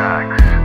tracks.